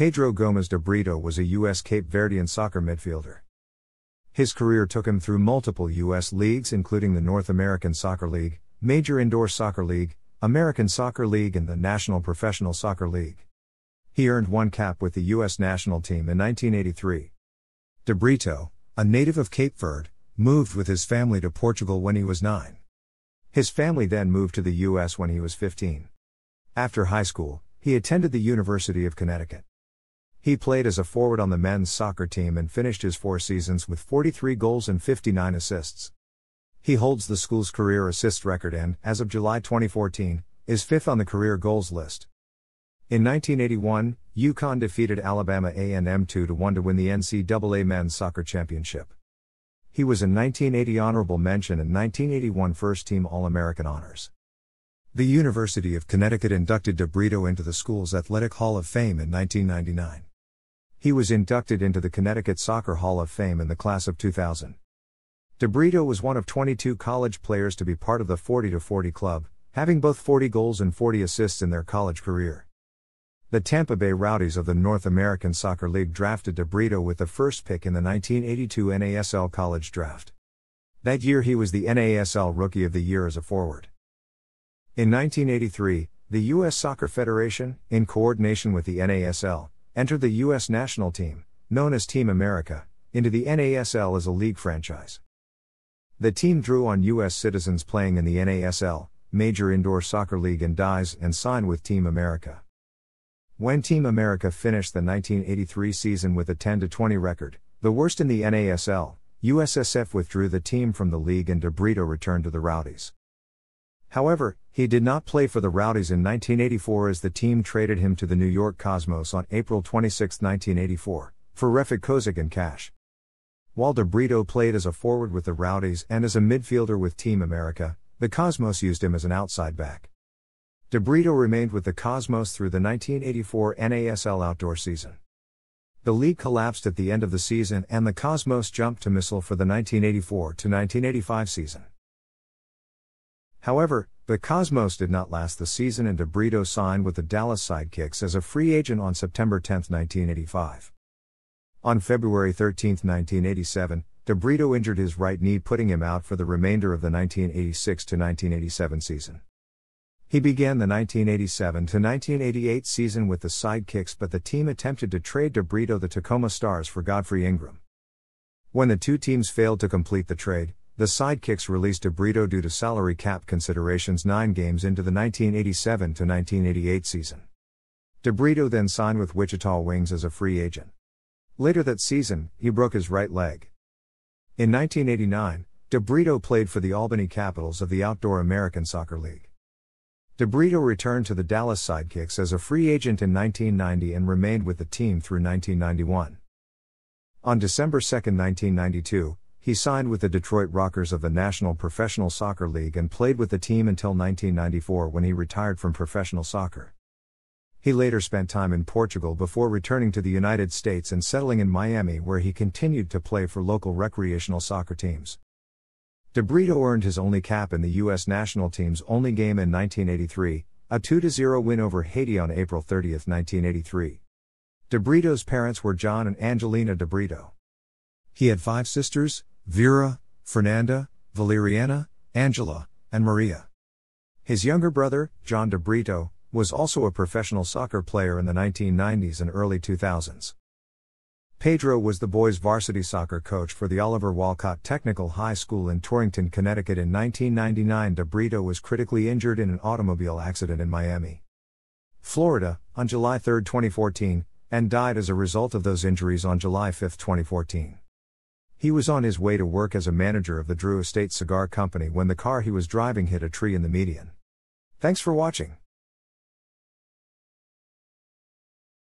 Pedro Gomes DeBrito was a U.S. Cape Verdean soccer midfielder. His career took him through multiple U.S. leagues, including the North American Soccer League, Major Indoor Soccer League, American Soccer League, and the National Professional Soccer League. He earned one cap with the U.S. national team in 1983. DeBrito, a native of Cape Verde, moved with his family to Portugal when he was nine. His family then moved to the U.S. when he was 15. After high school, he attended the University of Connecticut. He played as a forward on the men's soccer team and finished his four seasons with 43 goals and 59 assists. He holds the school's career assist record and, as of July 2014, is fifth on the career goals list. In 1981, UConn defeated Alabama A&M 2-1 to win the NCAA Men's Soccer Championship. He was a 1980 honorable mention and 1981 first team All-American honors. The University of Connecticut inducted DeBrito into the school's Athletic Hall of Fame in 1999. He was inducted into the Connecticut Soccer Hall of Fame in the class of 2000. DeBrito was one of 22 college players to be part of the 40 40 club, having both 40 goals and 40 assists in their college career. The Tampa Bay Rowdies of the North American Soccer League drafted DeBrito with the first pick in the 1982 NASL College Draft. That year he was the NASL Rookie of the Year as a forward. In 1983, the U.S. Soccer Federation, in coordination with the NASL, entered the U.S. national team, known as Team America, into the NASL as a league franchise. The team drew on U.S. citizens playing in the NASL, Major Indoor Soccer League and DIES, and signed with Team America. When Team America finished the 1983 season with a 10 20 record, the worst in the NASL, USSF withdrew the team from the league and DeBrito returned to the Rowdies. However, he did not play for the Rowdies in 1984 as the team traded him to the New York Cosmos on April 26, 1984, for Refik Kozic and cash. While DeBrito played as a forward with the Rowdies and as a midfielder with Team America, the Cosmos used him as an outside back. DeBrito remained with the Cosmos through the 1984 NASL outdoor season. The league collapsed at the end of the season and the Cosmos jumped to MISL for the 1984 to 1985 season. However, the Cosmos did not last the season and DeBrito signed with the Dallas Sidekicks as a free agent on September 10, 1985. On February 13, 1987, DeBrito injured his right knee putting him out for the remainder of the 1986 1987 season. He began the 1987 1988 season with the Sidekicks but the team attempted to trade DeBrito the Tacoma Stars for Godfrey Ingram. When the two teams failed to complete the trade, the Sidekicks released DeBrito due to salary cap considerations nine games into the 1987 1988 season. DeBrito then signed with Wichita Wings as a free agent. Later that season, he broke his right leg. In 1989, DeBrito played for the Albany Capitals of the Outdoor American Soccer League. DeBrito returned to the Dallas Sidekicks as a free agent in 1990 and remained with the team through 1991. On December 2, 1992, he signed with the Detroit Rockers of the National Professional Soccer League and played with the team until 1994 when he retired from professional soccer. He later spent time in Portugal before returning to the United States and settling in Miami where he continued to play for local recreational soccer teams. DeBrito earned his only cap in the U.S. national team's only game in 1983, a 2 0 win over Haiti on April 30, 1983. DeBrito's parents were John and Angelina DeBrito. He had five sisters, Vera, Fernanda, Valeriana, Angela, and Maria. His younger brother, John DeBrito, was also a professional soccer player in the 1990s and early 2000s. Pedro was the boys' varsity soccer coach for the Oliver Wolcott Technical High School in Torrington, Connecticut in 1999. DeBrito was critically injured in an automobile accident in Miami, Florida, on July 3, 2014, and died as a result of those injuries on July 5, 2014. He was on his way to work as a manager of the Drew Estate Cigar Company when the car he was driving hit a tree in the median. Thanks for watching.